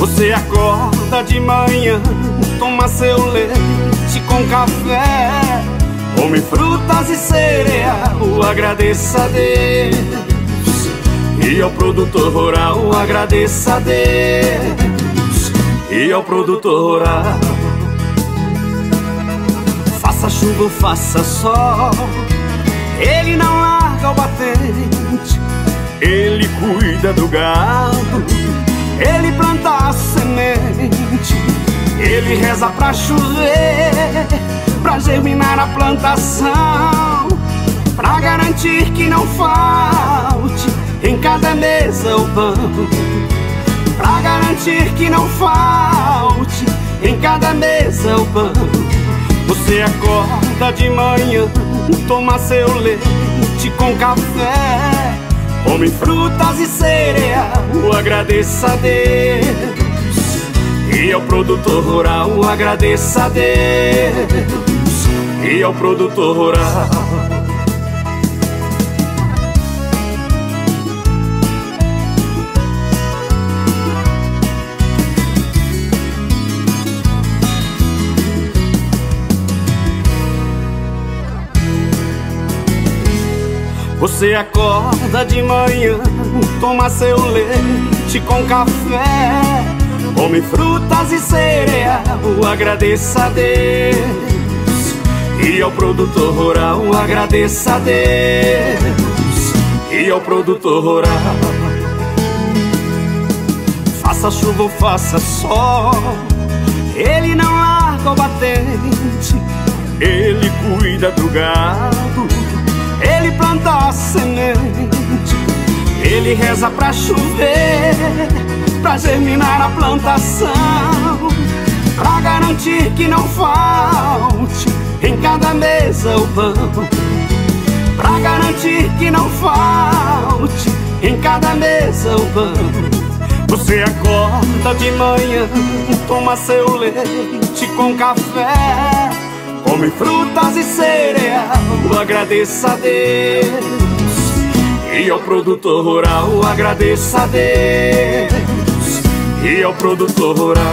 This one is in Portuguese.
Você acorda de manhã, toma seu leite com café, come frutas e cereal, agradeça a Deus. E ao produtor rural, agradeça a Deus. E ao produtor rural, faça chuva faça sol, ele não larga o batente, ele cuida do gado, ele planta a semente, ele reza pra chover, pra germinar a plantação, pra garantir que não falte em cada mesa o pão, pra garantir que não falte em cada mesa o pão. Você acorda de manhã, toma seu leite com café, come frutas e cereal, agradeça a Deus. E ao produtor rural, agradeça a Deus. E ao produtor rural. Você acorda de manhã, toma seu leite com café, come frutas e cereal, agradeça a Deus. E ao produtor rural, agradeça a Deus. E ao produtor rural, faça chuva ou faça sol, ele não larga o batente, ele cuida do gado ele planta a semente, ele reza pra chover, pra germinar a plantação, pra garantir que não falte em cada mesa o pão, pra garantir que não falte em cada mesa o pão. Você acorda de manhã, toma seu leite com café Come frutas e cereal, agradeça a Deus. E ao produtor rural, agradeça a Deus. E ao produtor rural.